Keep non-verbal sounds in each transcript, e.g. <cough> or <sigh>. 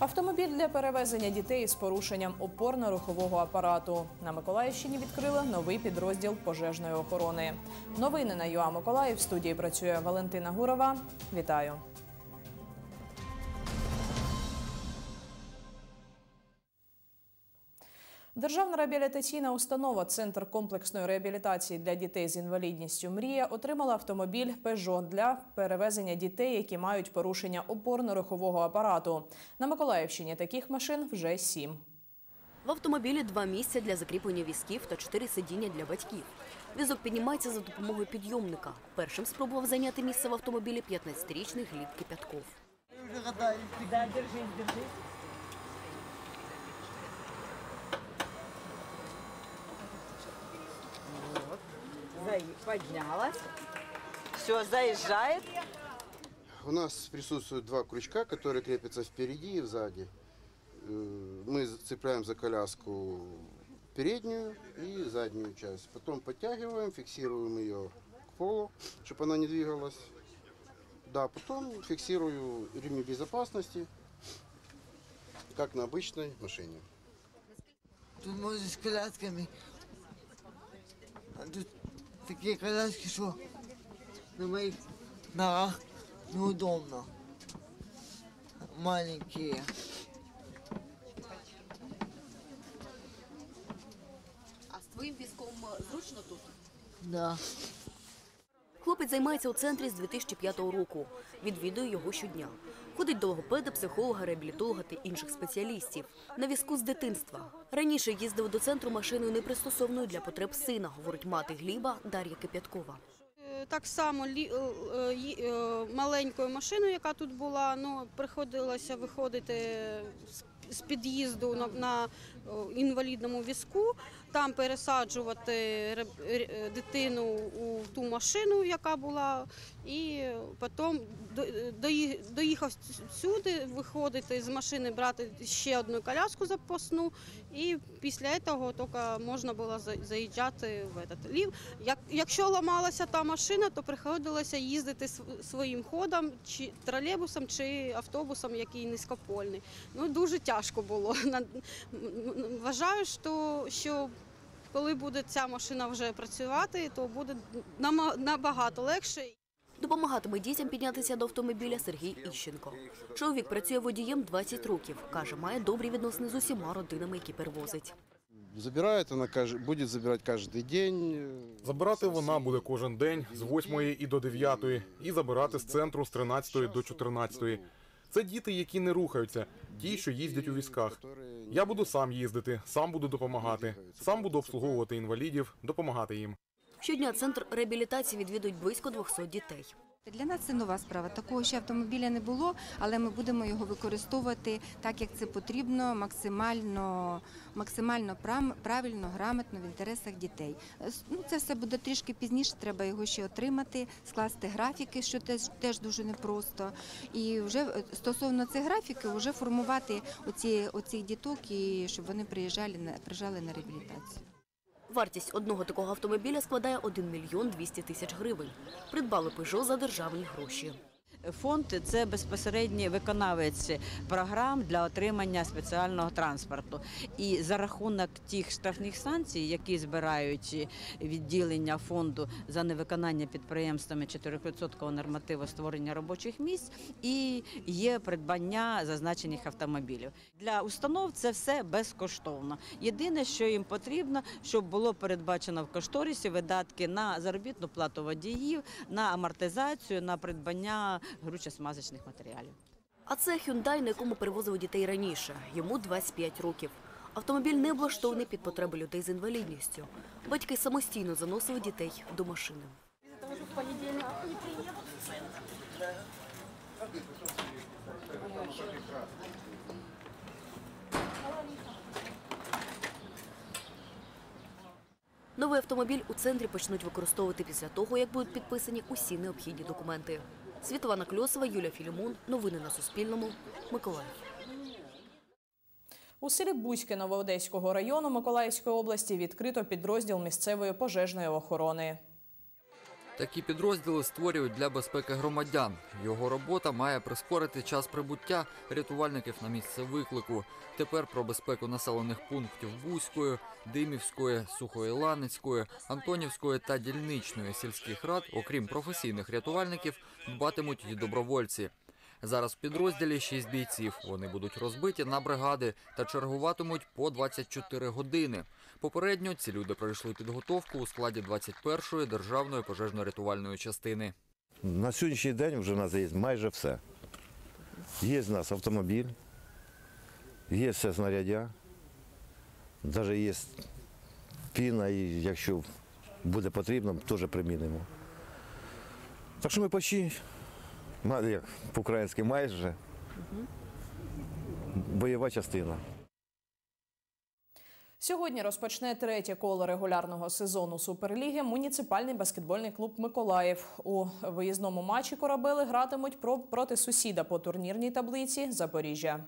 Автомобіль для перевезення дітей з порушенням опорно-рухового апарату. На Миколаївщині відкрили новий підрозділ пожежної охорони. Новини на ЮА Миколаїв. В студії працює Валентина Гурова. Вітаю. Державна реабілітаційна установа Центр комплексної реабілітації для дітей з інвалідністю Мрія отримала автомобіль Peugeot для перевезення дітей, які мають порушення опорно-рухового апарату. На Миколаївщині таких машин вже сім. В автомобілі два місця для закріплення візків та чотири сидіння для батьків. Візок піднімається за допомогою підйомника. Першим спробував зайняти місце в автомобілі 15-річний Гліб Кипятков. Заи- Поднялась. Все, заезжает. У нас присутствуют два крючка, которые крепятся впереди и сзади. Э, Мы цепляем за коляску переднюю и заднюю часть. Потом подтягиваем, фиксируем ее к полу, чтобы она не двигалась. Да, потом фиксирую ремни безопасности, как на обычной машине. Тут можно с колясками. А тут такие коляски, что на моих ногах неудобно. Маленькие. А з твоїм візком зручно тут? Да. Хлопець займається у центрі з 2005 року. Відвідує його щодня. Ходить до логопеда, психолога, реабілітолога та інших спеціалістів. На візку з дитинства. Раніше їздив до центру машиною непристосовною для потреб сина, говорить мати Гліба Дар'я Кипяткова. Е, Так само е, е, маленькою машиною, яка тут була, ну приходилося виходити з- під'їзду на, інвалідному візку, там пересаджувати ре- ре- дитину у ту машину, яка була, і потім доїхав сюди, виходити з машини, брати ще одну коляску запасну, і після цього тільки можна було заїжджати в этот лів. Якщо ламалася та машина, то приходилося їздити своїм ходом, чи тролейбусом, чи автобусом, який низькопольний. Ну дуже тяжко було. <laughs> Вважаю, що коли буде ця машина вже працювати, то буде набагато легше. Допомагатиме дітям піднятися до автомобіля Сергій Іщенко. Чоловік працює водієм 20 років. Каже, має добрі відносини з усіма родинами, які перевозить. Забирает она, кажд- будет забирать каждый день. Забирати вона буде кожен день з 8 і до 9, і забирати з центру з 13 до 14. Це діти, які не рухаються, ті, що їздять у візках. Я буду сам їздити, сам буду допомагати, сам буду обслуговувати інвалідів, допомагати їм. Щодня центр реабілітації відвідують близько 200 дітей. Для нас це нова справа. Такого ще автомобіля не було, але ми будемо його використовувати так, як це потрібно, максимально, максимально правильно, грамотно в інтересах дітей. Е, Ну, це все буде трішки пізніше. Треба його ще отримати, скласти графіки, що теж, теж дуже непросто. І вже е, стосовно цих графіків, вже формувати оці, оцих діток і щоб вони приїжджали на приїжджали на реабілітацію. Вартість одного такого автомобіля складає 1 мільйон 200 тисяч гривень. Придбали «Пежо» за державні гроші. Фонд це безпосередній виконавець програм для отримання спеціального транспорту. І за рахунок тих штрафних санкцій, які збирають відділення фонду за невиконання підприємствами 4% нормативу створення робочих місць, і є придбання зазначених автомобілів. Для установ це все безкоштовно. Єдине, що їм потрібно, щоб було передбачено в кошторисі видатки на заробітну плату водіїв, на амортизацію, на придбання горюче-смазочних матеріалів. А це Hyundai, на якому перевозили дітей раніше. Йому 25 років. Автомобіль не облаштований під потреби людей з інвалідністю. Батьки самостійно заносили дітей до машини. Новий автомобіль у центрі почнуть використовувати після того, як будуть підписані усі необхідні документи. Світлана Кльосова, Юлія Філімон. Новини на Суспільному. Миколаїв. У селі Бузьке Новоодеського району Миколаївської області відкрито підрозділ місцевої пожежної охорони. Такі підрозділи створюють для безпеки громадян. Його робота має прискорити час прибуття рятувальників на місце виклику. Тепер про безпеку населених пунктів Бузької, Димівської, Сухої Ланицької, Антонівської та Дільничної сільських рад, окрім професійних рятувальників, дбатимуть і добровольці. Зараз в підрозділі шість бійців. Вони будуть розбиті на бригади та чергуватимуть по 24 години. Попередньо ці люди пройшли підготовку у складі 21-ї державної пожежно-рятувальної частини. На сьогоднішній день вже в нас є майже все. Є в нас автомобіль, є все знаряддя, навіть є піна, і якщо буде потрібно, теж примінимо. Так що ми почти, як по-українськи майже, бойова частина. Сьогодні розпочне третє коло регулярного сезону Суперліги муніципальний баскетбольний клуб Миколаїв. У виїзному матчі корабели гратимуть проти сусіда по турнірній таблиці Запоріжжя.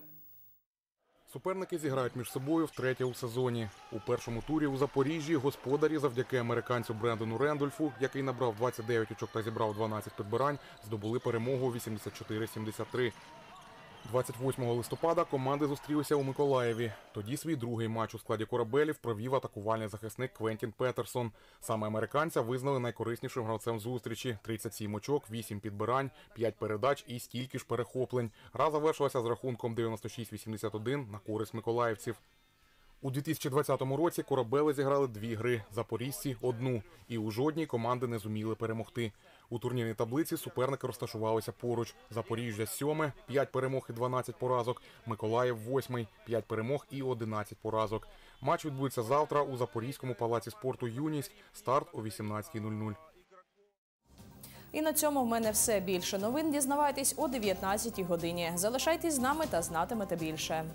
Суперники зіграють між собою втретє у сезоні. У першому турі у Запоріжжі господарі завдяки американцю Брендону Рендольфу, який набрав 29 очок та зібрав 12 підбирань, здобули перемогу 84-73. 28 листопада команди зустрілися у Миколаєві. Тоді свій другий матч у складі корабелів провів атакувальний захисник Квентін Петерсон. Саме американця визнали найкориснішим гравцем зустрічі: 37 очок, 8 підбирань, 5 передач і стільки ж перехоплень. Гра завершилася з рахунком 96-81 на користь миколаївців. У 2020 році корабели зіграли дві гри, запорізьці одну, і у жодній команди не зуміли перемогти. У турнірній таблиці суперники розташувалися поруч. Запоріжжя сьоме, 5 перемог і 12 поразок. Миколаїв восьмий, 5 перемог і 11 поразок. Матч відбудеться завтра у Запорізькому палаці спорту Юність. Старт о 18.00. І на цьому в мене все більше новин. Дізнавайтесь о 19 годині. Залишайтесь з нами та знатимете більше.